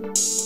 Bye.